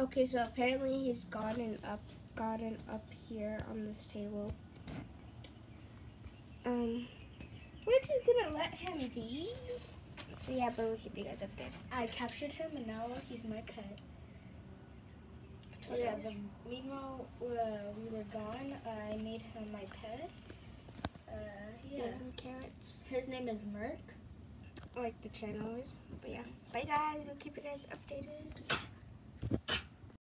Okay, so apparently he's gotten up, gotten up here on this table. Um, we're just gonna let him be. So yeah, but we'll keep you guys updated. I captured him and now he's my pet. Yeah, the, meanwhile uh, we were gone, I made him my pet. Uh, yeah. Carrots, His name is Merk. like the channel is. But yeah, bye guys. We'll keep you guys updated.